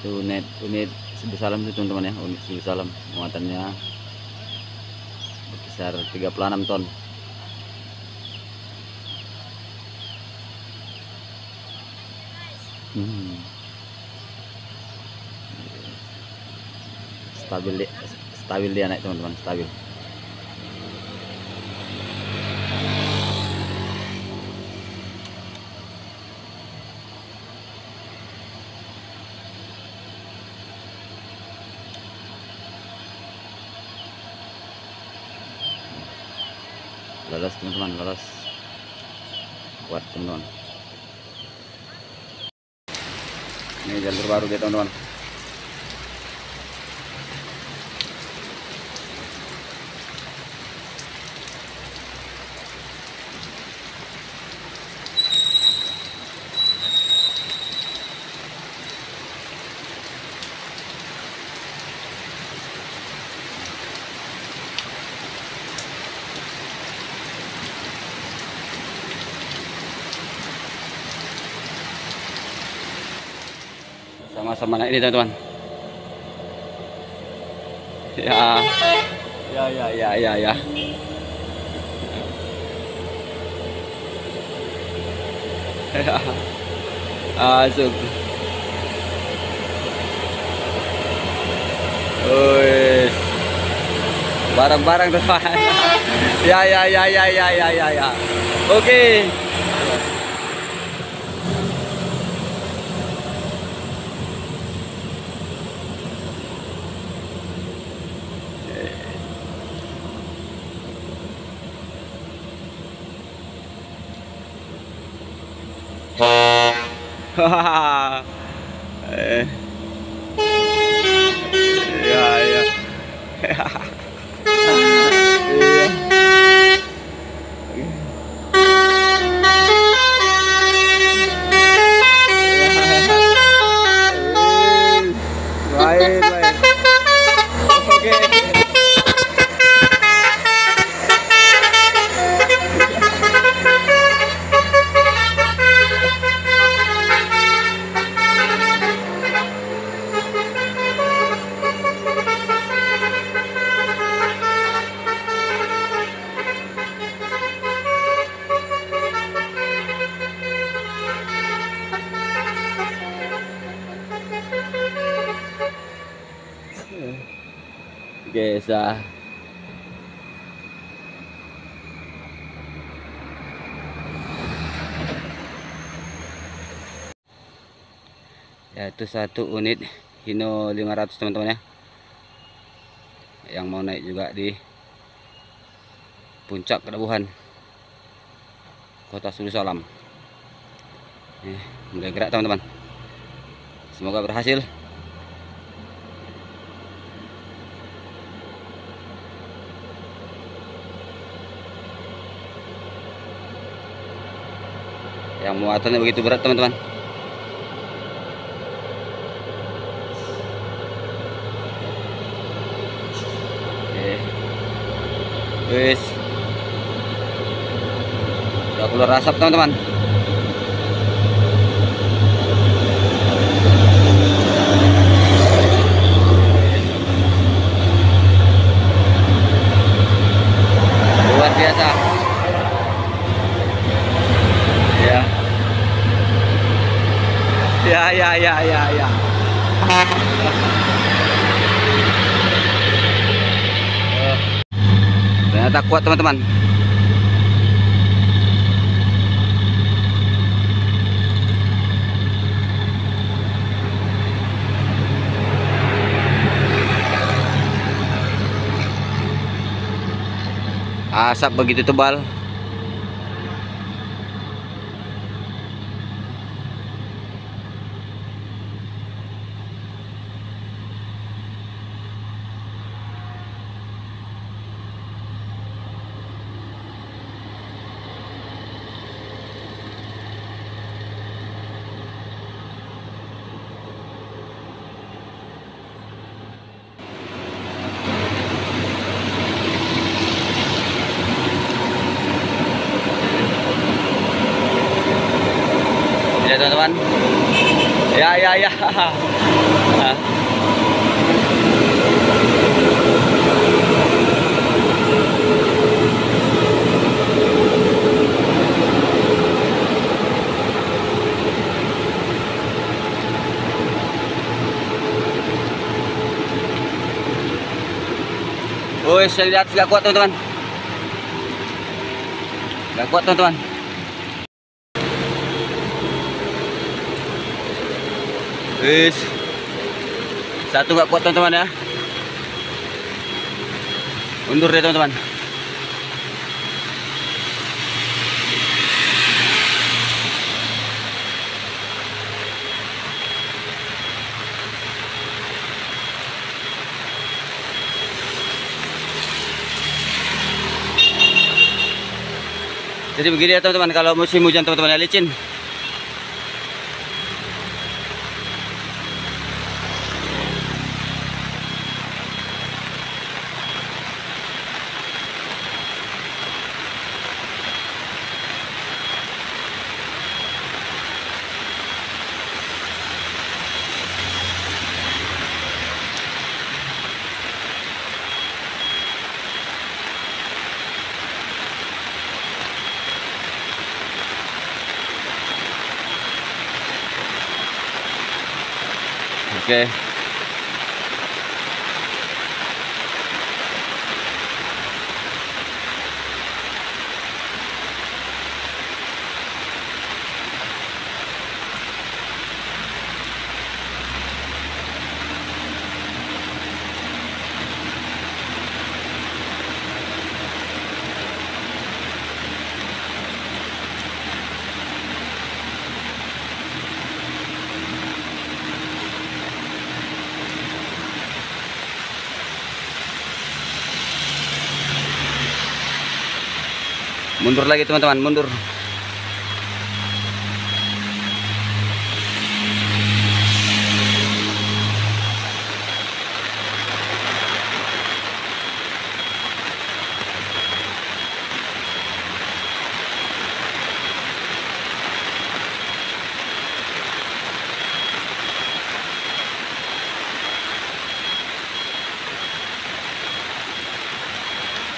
Itu unit unit Salam itu teman-teman ya. Unit Salam muatannya berkisar 36 ton. Hmm. stabil stabil dia naik teman-teman stabil lolos teman-teman lolos kuat teman-teman. Ini jalur baru dia teman-teman sama-sama naik ini teman-teman ya ya ya ya ya ya asuk Wis. Barang-barang teman. ya ya ya ya ya ya ya ya. Oke. 哈哈哈 Ya, itu satu unit Hino 500 teman-teman ya. Yang mau naik juga di puncak Kedabuhan. Kota Sulu Salam. Eh, mulai gerak teman-teman. Semoga berhasil. Muatannya begitu berat teman-teman. Wis. Udah keluar asap teman-teman. Luar biasa ya ya ya ya ya ya. Ternyata kuat teman-teman. Asap begitu tebal teman-teman. Ya ya ya. Ah. Woi, saya lihat gak kuat teman-teman. Gak kuat teman-teman. Wis. Satu gak kuat teman-teman ya. Mundur deh teman-teman. Jadi begini ya teman-teman kalau musim hujan teman-teman ya licin. Oke. Mundur lagi teman-teman, mundur.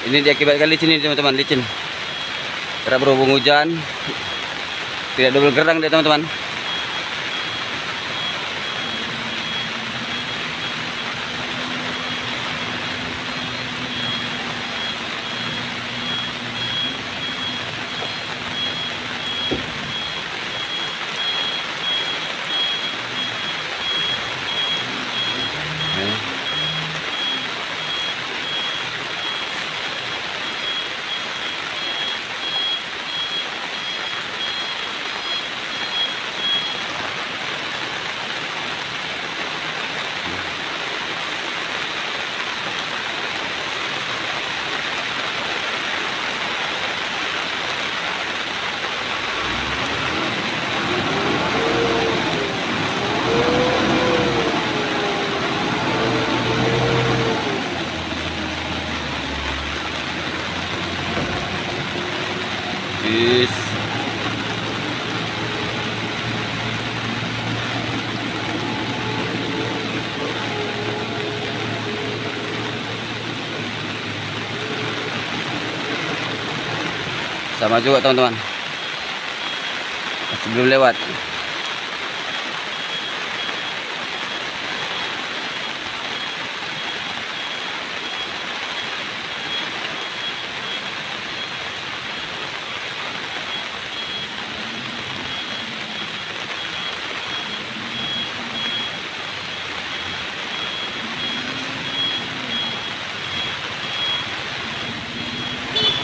Ini diakibatkan licin ini teman-teman, licin. Karena berhubung hujan, tidak double gerang deh teman-teman. Sama juga teman-teman. Masih belum lewat.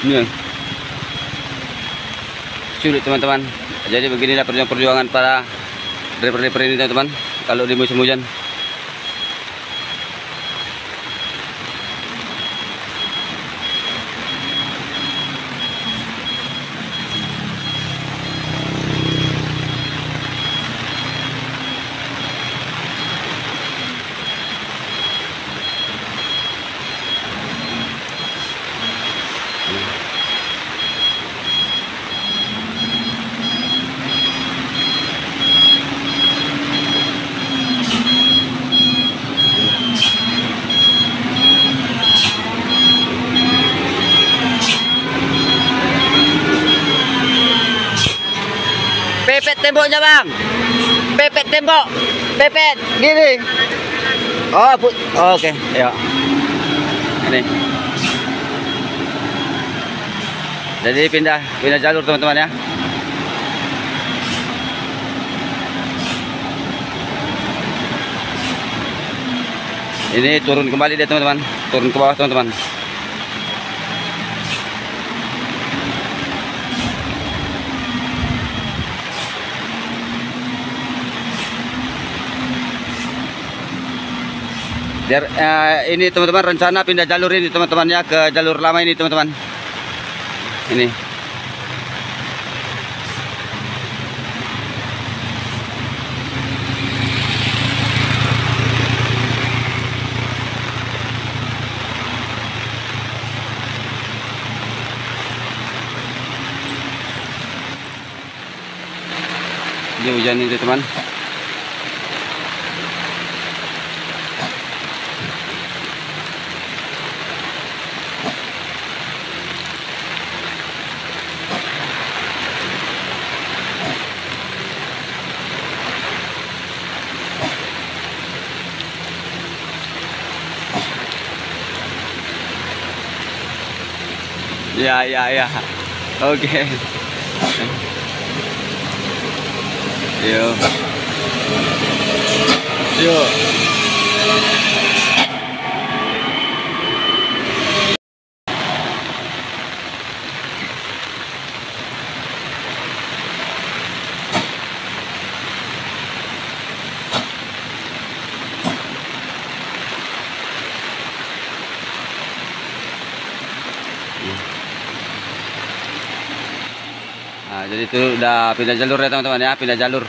Ini sulit teman-teman. Jadi beginilah perjuangan para driver-driver ini teman-teman. Kalau di musim hujan temboknya bang. Pepet tembok. Pepet. Gini. Oh, pu oh, oke. Okay. Ayo. Ini. Jadi pindah pindah jalur teman-teman ya. Ini turun kembali deh teman-teman. Turun ke bawah teman-teman. Biar eh, ini teman-teman rencana pindah jalur ini teman-teman ya ke jalur lama ini teman-teman. Ini. Ini hujan itu teman. Ya ya ya. Oke. Yo. Yo. Jadi itu udah pindah jalur ya teman-teman ya, pindah jalur.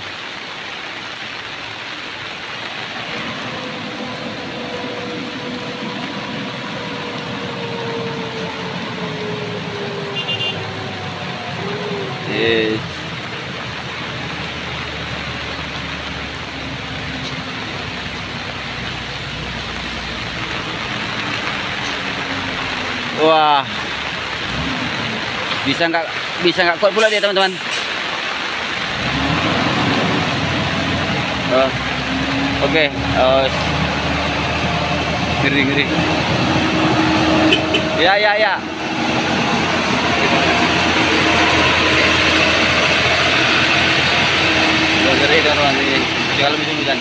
Wah. Bisa nggak bisa nggak kuat pula dia teman-teman. Oh. Oke, oh. ngeri ngeri. Ya ya ya. Ngeri teman-teman. Kalau musim hujan.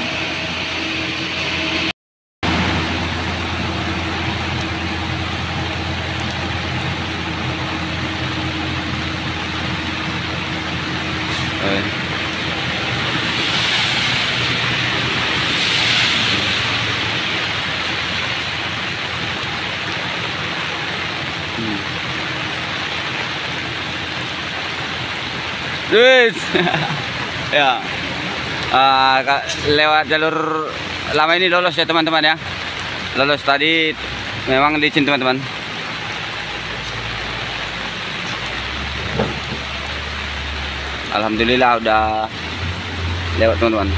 Eh. Hmm. Wis. ya. Ka- lewat jalur lama ini lolos ya teman-teman ya. Lolos tadi memang licin teman-teman. Alhamdulillah udah lewat teman-teman.